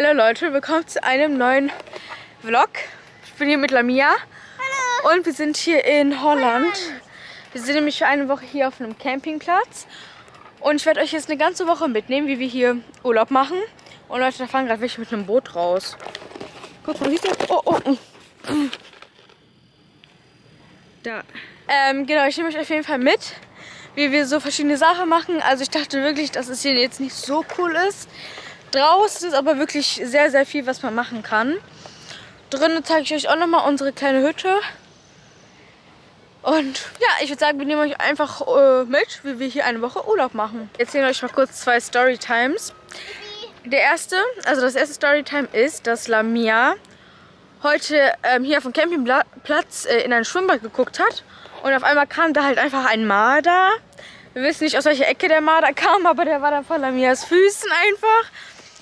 Hallo Leute, willkommen zu einem neuen Vlog. Ich bin hier mit Lamia. Hallo. Und wir sind hier in Holland. Wir sind nämlich für eine Woche hier auf einem Campingplatz. Und ich werde euch jetzt eine ganze Woche mitnehmen, wie wir hier Urlaub machen. Und Leute, da fahren gerade welche mit einem Boot raus. Guck mal, siehst du? Oh, oh, oh. Da. Ähm, genau, ich nehme euch auf jeden Fall mit, wie wir so verschiedene Sachen machen. Also ich dachte wirklich, dass es hier jetzt nicht so cool ist. Draußen ist aber wirklich sehr, sehr viel, was man machen kann. Drinnen zeige ich euch auch nochmal unsere kleine Hütte. Und ja, ich würde sagen, wir nehmen euch einfach äh, mit, wie wir hier eine Woche Urlaub machen. Ich erzähle euch mal kurz zwei Storytimes. Der erste, also das erste Storytime ist, dass Lamia heute ähm, hier auf dem Campingplatz äh, in ein Schwimmbad geguckt hat. Und auf einmal kam da halt einfach ein Marder. Wir wissen nicht, aus welcher Ecke der Marder kam, aber der war dann von Lamias Füßen einfach.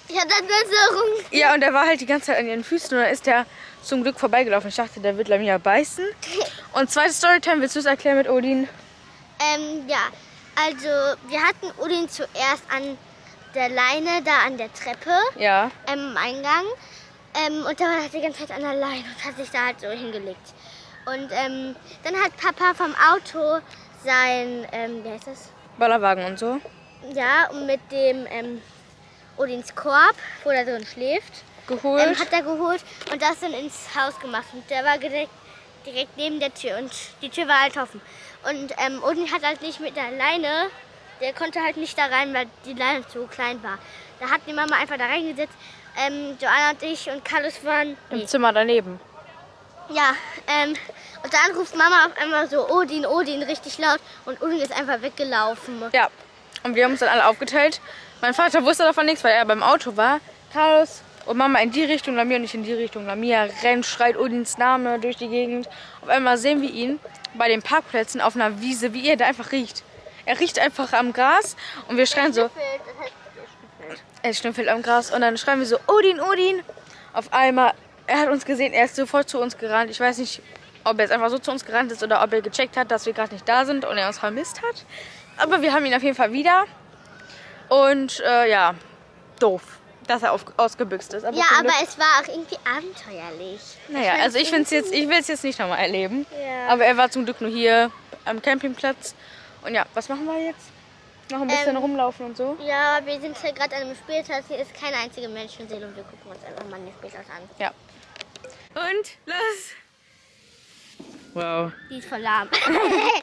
Ich hatte eine Besserung. Ja, und der war halt die ganze Zeit an ihren Füßen und dann ist der zum Glück vorbeigelaufen. Ich dachte, der wird Lamia beißen. Und zweites Storytime, willst du es erklären mit Odin? Ähm, ja, also wir hatten Odin zuerst an der Leine da an der Treppe Ja. ähm, im Eingang. Ähm, und da war er die ganze Zeit an der Leine und hat sich da halt so hingelegt. Und ähm, dann hat Papa vom Auto sein, ähm, wie heißt das? Ballerwagen und so. Ja, und mit dem ähm, Odins Korb, wo er drin schläft, Geholt. ähm, hat er geholt und das dann ins Haus gemacht. Und der war direkt, direkt neben der Tür und die Tür war halt offen. Und ähm, Odin hat halt nicht mit der Leine, der konnte halt nicht da rein, weil die Leine zu klein war. Da hat die Mama einfach da reingesetzt. Ähm, Joanna und ich und Carlos waren. Im Nee. Zimmer daneben. Ja, ähm, und dann ruft Mama auf einmal so Odin, Odin richtig laut und Odin ist einfach weggelaufen. Ja. Und wir haben uns dann alle aufgeteilt. Mein Vater wusste davon nichts, weil er beim Auto war. Carlos und Mama in die Richtung, Lamia nicht in die Richtung. Lamia rennt, schreit Odins Name durch die Gegend. Auf einmal sehen wir ihn bei den Parkplätzen auf einer Wiese, wie er da einfach riecht. Er riecht einfach am Gras und wir schreien so, er schnüffelt am Gras und dann schreien wir so, Odin, Odin. Auf einmal, er hat uns gesehen, er ist sofort zu uns gerannt. Ich weiß nicht, ob er jetzt einfach so zu uns gerannt ist oder ob er gecheckt hat, dass wir gerade nicht da sind und er uns vermisst hat. Aber wir haben ihn auf jeden Fall wieder. Und äh, ja, doof, dass er auf, ausgebüxt ist. Aber Ja, aber Glück- es war auch irgendwie abenteuerlich. naja, also ich finde es jetzt, ich will es jetzt nicht nochmal erleben. Ja. Aber er war zum Glück nur hier am Campingplatz. Und ja, was machen wir jetzt? Noch ein bisschen Ähm, rumlaufen und so. Ja, wir sind hier gerade an einem Spielplatz. Hier ist keine einzige Menschenseele und wir gucken uns einfach mal den Spielplatz an. Ja. Und los! Wow. Die ist voll lahm.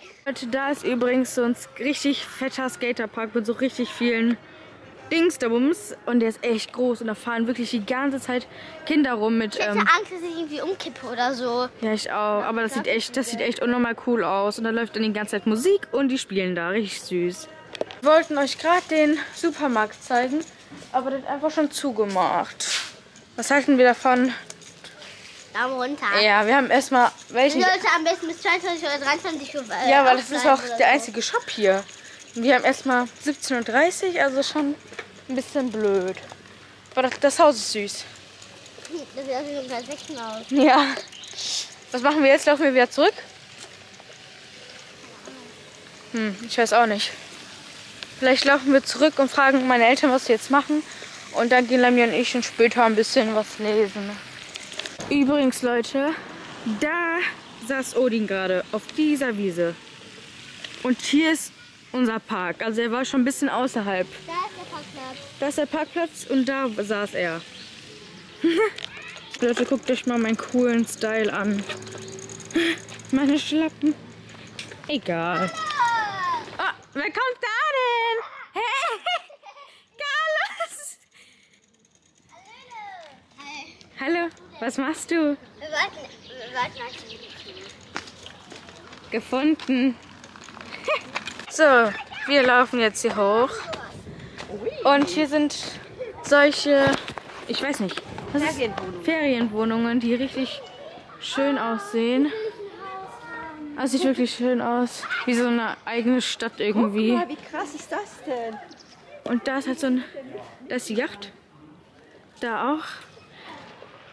Leute, da ist übrigens so ein richtig fetter Skaterpark mit so richtig vielen Dingsdabums. Und der ist echt groß und da fahren wirklich die ganze Zeit Kinder rum mit. Ich hätte Ähm, Angst, dass ich irgendwie umkippe oder so. ja, ich auch. Aber das sieht echt, das sieht echt unnormal cool aus. Und da läuft dann die ganze Zeit Musik und die spielen da. Richtig süß. Wir wollten euch gerade den Supermarkt zeigen, aber der hat einfach schon zugemacht. Was halten wir davon? Daumen runter. Ja, wir haben erstmal welchen. Die sollte am besten bis 22 oder 23 Uhr äh, Ja, weil das ist auch der so. einzige Shop hier. Wir haben erstmal 17.30 Uhr, also schon ein bisschen blöd. Aber das, das Haus ist süß. Das sieht aus wie so ein kleines Wechselhaus. Ja. Was machen wir jetzt? Laufen wir wieder zurück? Hm, ich weiß auch nicht. Vielleicht laufen wir zurück und fragen meine Eltern, was sie jetzt machen. Und dann gehen Lamia und ich schon später ein bisschen was lesen. Übrigens, Leute, da saß Odin gerade auf dieser Wiese. Und hier ist unser Park. Also er war schon ein bisschen außerhalb. Da ist der Parkplatz. Da ist der Parkplatz und da saß er. Leute, guckt euch mal meinen coolen Style an. Meine Schlappen. Egal. Ah, wer kommt da denn? Hey, Carlos! Hallo, was machst du? Wir warten, wir schon. Gefunden. so, wir laufen jetzt hier hoch. Und hier sind solche, ich weiß nicht, ist? Ferienwohnungen, die richtig schön aussehen. Das sieht wirklich schön aus. Wie so eine eigene Stadt irgendwie. Guck mal, wie krass ist das denn? Und da ist halt so ein. Da ist die Yacht. Da auch.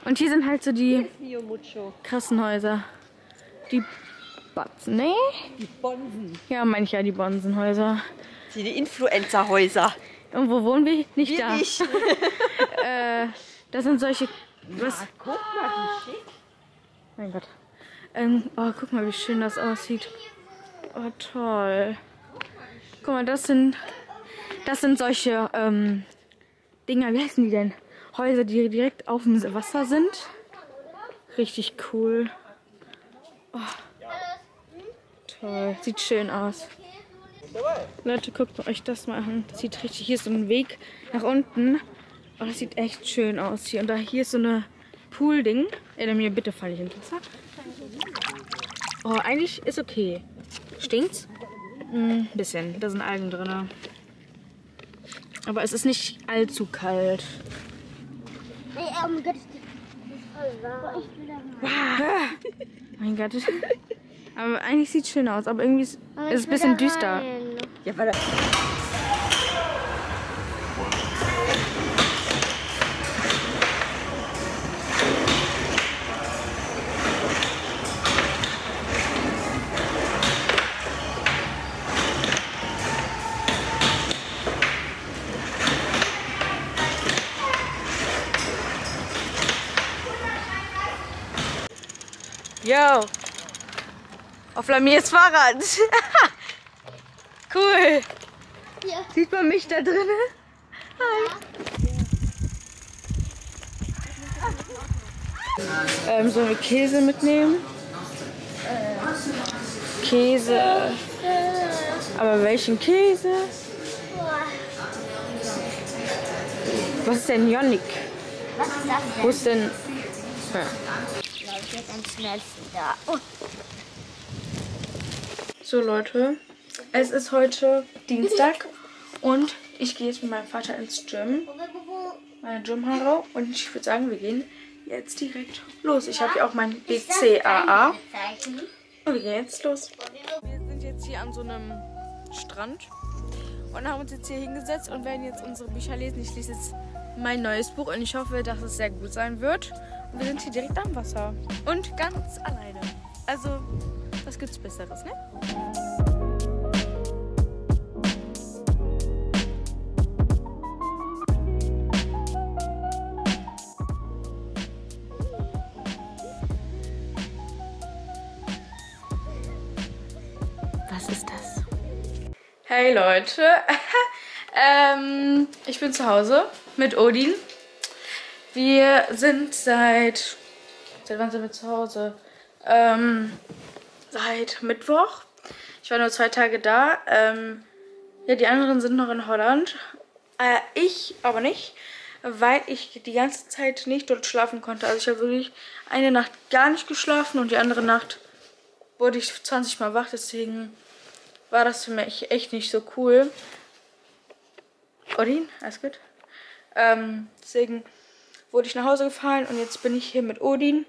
Und hier sind halt so die krassen Häuser. Die Batzen. Nee? Die Bonsen. Ja, meine ich ja, die Bonsenhäuser. Die Influencer-Häuser. Und wo wohnen wir? Nicht Wir da. nicht. Äh, Das sind solche. Was? Guck mal, wie schick. Mein Gott. Ähm, oh, guck mal, wie schön das aussieht. Oh, toll. Guck mal, das sind. Das sind solche ähm, Dinger, wie heißen die denn? Häuser, die direkt auf dem Wasser sind. Richtig cool. Oh. Toll. Sieht schön aus. Leute, guckt euch das mal an. Das sieht richtig. Hier ist so ein Weg nach unten. Oh, das sieht echt schön aus hier. Und da hier ist so eine Pool-Ding. Ey, mir bitte fall ich ins Wasser. Oh, eigentlich ist okay. Stinkt's? Ein bisschen. Da sind Algen drin. Aber es ist nicht allzu kalt. Nee, oh mein Gott, ist voll warm. Ich will da rein. Mein Gott. Aber eigentlich sieht es schön aus. Aber irgendwie ist Aber es ich ein bisschen düster. Ja, weil Yo. Auf Lamiers Fahrrad. cool. Ja. Sieht man mich da drinnen? Hi. Ähm, sollen wir Käse mitnehmen? Käse. Aber welchen Käse? Was ist denn Jonik? Was ist das Wo ist denn. Ja. Am schnellsten da. Oh, So Leute, es ist heute Dienstag und ich gehe jetzt mit meinem Vater ins Gym, meine Gymhaare und ich würde sagen, wir gehen jetzt direkt los. Ich habe ja auch mein BCAA und wir gehen jetzt los. Wir sind jetzt hier an so einem Strand und haben uns jetzt hier hingesetzt und werden jetzt unsere Bücher lesen. Ich lese jetzt mein neues Buch und ich hoffe, dass es sehr gut sein wird. Wir sind hier direkt am Wasser und ganz alleine. Also, was gibt's Besseres, ne? Was ist das? Hey Leute, ähm, ich bin zu Hause mit Odin. Wir sind seit. Seit wann sind wir zu Hause? Ähm, seit Mittwoch. Ich war nur zwei Tage da. Ähm, ja, die anderen sind noch in Holland. Äh, ich aber nicht, weil ich die ganze Zeit nicht dort schlafen konnte. Also ich habe wirklich eine Nacht gar nicht geschlafen und die andere Nacht wurde ich 20 Mal wach. Deswegen war das für mich echt nicht so cool. Odin, alles gut? Ähm, deswegen wurde ich nach Hause gefahren und jetzt bin ich hier mit Odin.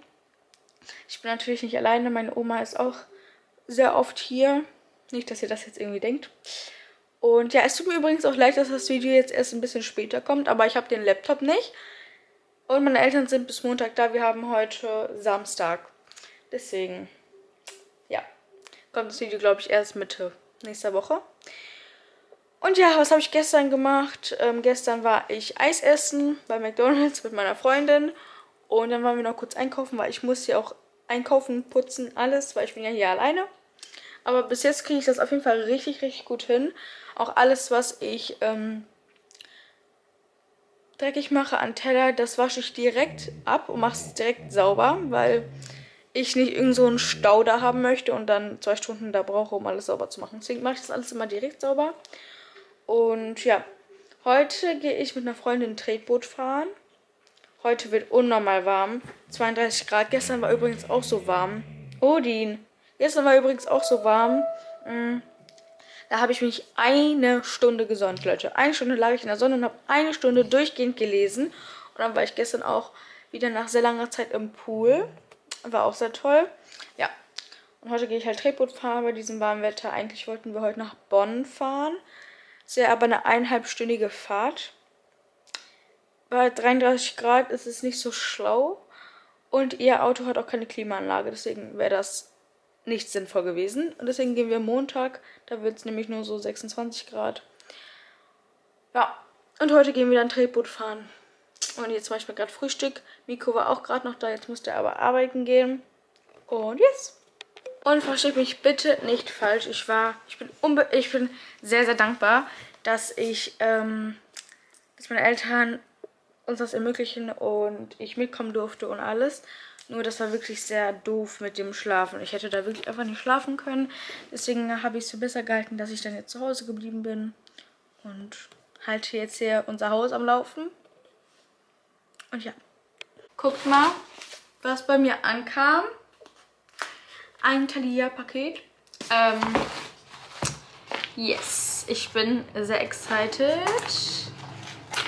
Ich bin natürlich nicht alleine, meine Oma ist auch sehr oft hier. Nicht, dass ihr das jetzt irgendwie denkt. Und ja, es tut mir übrigens auch leid, dass das Video jetzt erst ein bisschen später kommt, aber ich habe den Laptop nicht. Und meine Eltern sind bis Montag da. Wir haben heute Samstag. Deswegen, ja, kommt das Video, glaube ich, erst Mitte nächster Woche. Und ja, was habe ich gestern gemacht? Ähm, gestern war ich Eis essen bei McDonalds mit meiner Freundin. Und dann waren wir noch kurz einkaufen, weil ich muss ja auch einkaufen, putzen, alles, weil ich bin ja hier alleine. Aber bis jetzt kriege ich das auf jeden Fall richtig, richtig gut hin. Auch alles, was ich ähm, dreckig mache an Teller, das wasche ich direkt ab und mache es direkt sauber, weil ich nicht irgend so einen Stau da haben möchte und dann zwei Stunden da brauche, um alles sauber zu machen. Deswegen mache ich das alles immer direkt sauber. Und ja, heute gehe ich mit einer Freundin Tretboot fahren. Heute wird unnormal warm. 32 Grad. Gestern war übrigens auch so warm. Odin. Gestern war übrigens auch so warm. Mm. Da habe ich mich eine Stunde gesonnt, Leute. Eine Stunde lag ich in der Sonne und habe eine Stunde durchgehend gelesen. Und dann war ich gestern auch wieder nach sehr langer Zeit im Pool. War auch sehr toll. Ja. Und heute gehe ich halt Tretboot fahren bei diesem warmen Wetter. Eigentlich wollten wir heute nach Bonn fahren. Ist ja aber eine eineinhalbstündige Fahrt. Bei 33 Grad ist es nicht so schlau. Und ihr Auto hat auch keine Klimaanlage. Deswegen wäre das nicht sinnvoll gewesen. Und deswegen gehen wir Montag. Da wird es nämlich nur so 26 Grad. Ja. Und heute gehen wir dann Tretboot fahren. Und jetzt zum Beispiel gerade Frühstück. Miko war auch gerade noch da, jetzt musste er aber arbeiten gehen. Und jetzt. Und versteht mich bitte nicht falsch. Ich war, ich bin, ich bin sehr, sehr dankbar, dass ich, ähm, dass meine Eltern uns das ermöglichen und ich mitkommen durfte und alles. Nur das war wirklich sehr doof mit dem Schlafen. Ich hätte da wirklich einfach nicht schlafen können. Deswegen habe ich es für besser gehalten, dass ich dann jetzt zu Hause geblieben bin. Und halte jetzt hier unser Haus am Laufen. Und ja. Guckt mal, was bei mir ankam. Ein Thalia-Paket. Ähm, yes, ich bin sehr excited.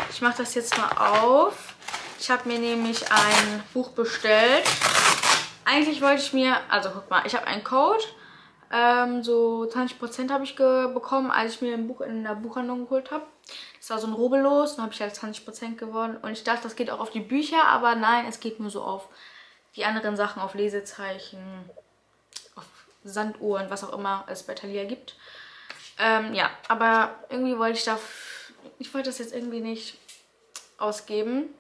Ich mache das jetzt mal auf. Ich habe mir nämlich ein Buch bestellt. Eigentlich wollte ich mir, also guck mal, ich habe einen Code. Ähm, so 20% habe ich bekommen, als ich mir ein Buch in der Buchhandlung geholt habe. Das war so ein Rubbellos, dann habe ich halt 20% gewonnen. Und ich dachte, das geht auch auf die Bücher, aber nein, es geht nur so auf die anderen Sachen, auf Lesezeichen, Sanduhren, was auch immer es bei Thalia gibt. Ähm, ja, aber irgendwie wollte ich da, ich wollte das jetzt irgendwie nicht ausgeben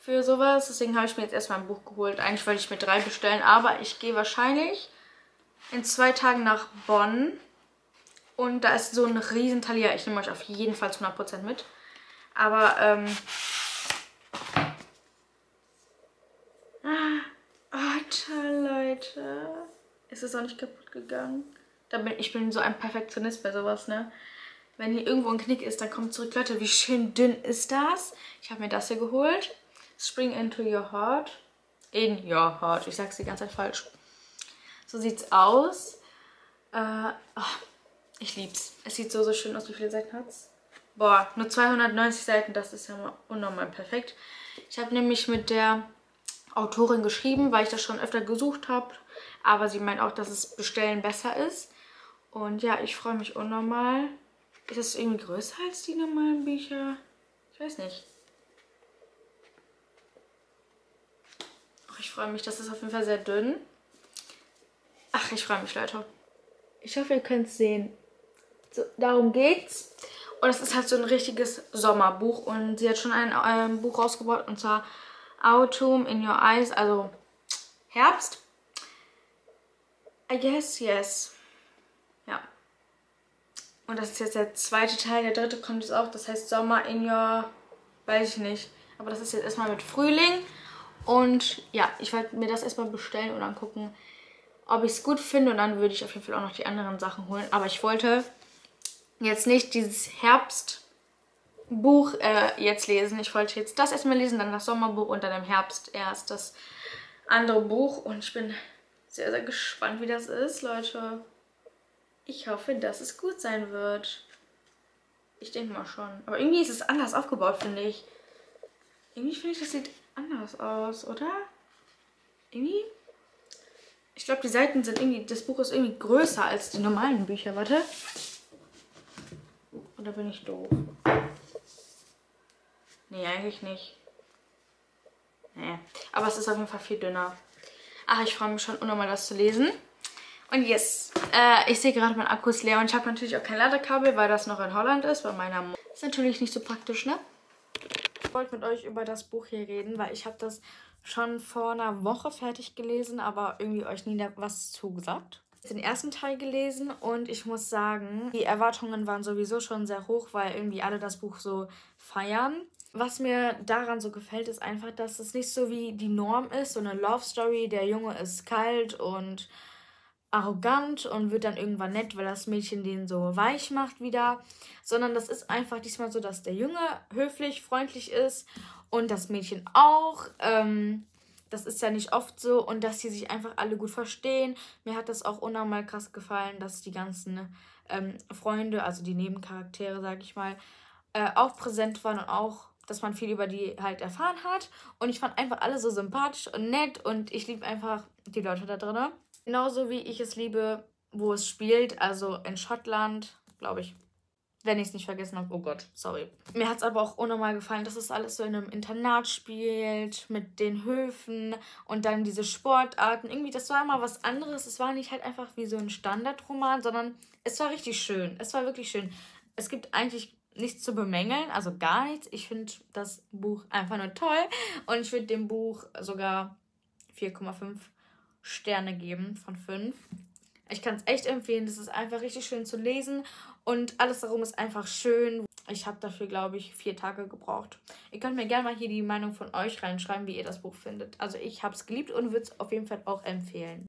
für sowas. Deswegen habe ich mir jetzt erstmal ein Buch geholt. Eigentlich wollte ich mir drei bestellen, aber ich gehe wahrscheinlich in zwei Tagen nach Bonn. Und da ist so ein riesen Thalia. Ich nehme euch auf jeden Fall zu 100% mit. Aber, ähm... Ist es auch nicht kaputt gegangen? Da bin, ich bin so ein Perfektionist bei sowas, ne? Wenn hier irgendwo ein Knick ist, dann kommt zurück. Leute, wie schön dünn ist das? Ich habe mir das hier geholt. Spring into your heart. In your heart. Ich sag's die ganze Zeit falsch. So sieht's aus. Äh, oh, ich lieb's. Es sieht so, so schön aus. Wie viele Seiten hat's? Boah, nur 290 Seiten. Das ist ja mal unnormal perfekt. Ich habe nämlich mit der Autorin geschrieben, weil ich das schon öfter gesucht habe. Aber sie meint auch, dass es bestellen besser ist. Und ja, ich freue mich unnormal. Ist das irgendwie größer als die normalen Bücher? Ich weiß nicht. Ach, ich freue mich. Das ist auf jeden Fall sehr dünn. Ach, ich freue mich, Leute. Ich hoffe, ihr könnt es sehen. So, darum geht's. Und es ist halt so ein richtiges Sommerbuch. Und sie hat schon ein ähm, Buch rausgebracht. Und zwar Autumn in Your Eyes. Also Herbst. I guess, yes. Ja. Und das ist jetzt der zweite Teil. Der dritte kommt jetzt auch. Das heißt Sommer in Your... Weiß ich nicht. Aber das ist jetzt erstmal mit Frühling. Und ja, ich werde mir das erstmal bestellen und dann gucken, ob ich es gut finde. Und dann würde ich auf jeden Fall auch noch die anderen Sachen holen. Aber ich wollte jetzt nicht dieses Herbstbuch äh, jetzt lesen. Ich wollte jetzt das erstmal lesen, dann das Sommerbuch und dann im Herbst erst das andere Buch. Und ich bin sehr, sehr gespannt, wie das ist, Leute. Ich hoffe, dass es gut sein wird. Ich denke mal schon. Aber irgendwie ist es anders aufgebaut, finde ich. Irgendwie finde ich, das sieht anders aus, oder? Irgendwie? Ich glaube, die Seiten sind irgendwie, das Buch ist irgendwie größer als die normalen Bücher. Warte. Oder bin ich doof? Nee, eigentlich nicht. Nee. Aber es ist auf jeden Fall viel dünner. Ach, ich freue mich schon unnormal, das zu lesen. Und yes, äh, ich sehe gerade, mein Akku ist leer und ich habe natürlich auch kein Ladekabel, weil das noch in Holland ist, bei meiner Mutter. Ist natürlich nicht so praktisch, ne? Ich wollte mit euch über das Buch hier reden, weil ich habe das schon vor einer Woche fertig gelesen, aber irgendwie euch nie was zugesagt. Den ersten Teil gelesen und ich muss sagen, die Erwartungen waren sowieso schon sehr hoch, weil irgendwie alle das Buch so feiern. Was mir daran so gefällt, ist einfach, dass es nicht so wie die Norm ist, so eine Love Story, der Junge ist kalt und arrogant und wird dann irgendwann nett, weil das Mädchen den so weich macht wieder, sondern das ist einfach diesmal so, dass der Junge höflich, freundlich ist und das Mädchen auch. Ähm, das ist ja nicht oft so und dass sie sich einfach alle gut verstehen. Mir hat das auch unnormal krass gefallen, dass die ganzen ähm, Freunde, also die Nebencharaktere, sag ich mal, äh, auch präsent waren und auch dass man viel über die halt erfahren hat. Und ich fand einfach alle so sympathisch und nett und ich liebe einfach die Leute da drin. Genauso wie ich es liebe, wo es spielt, also in Schottland, glaube ich. Wenn ich es nicht vergessen habe. Oh Gott, sorry. Mir hat es aber auch unnormal gefallen, dass es alles so in einem Internat spielt, mit den Höfen und dann diese Sportarten. Irgendwie, das war immer was anderes. Es war nicht halt einfach wie so ein Standardroman, sondern es war richtig schön. Es war wirklich schön. Es gibt eigentlich nichts zu bemängeln, also gar nichts. Ich finde das Buch einfach nur toll und ich würde dem Buch sogar 4,5 Sterne geben von 5. Ich kann es echt empfehlen. Das ist einfach richtig schön zu lesen und alles darum ist einfach schön. Ich habe dafür, glaube ich, vier Tage gebraucht. Ihr könnt mir gerne mal hier die Meinung von euch reinschreiben, wie ihr das Buch findet. Also ich habe es geliebt und würde es auf jeden Fall auch empfehlen.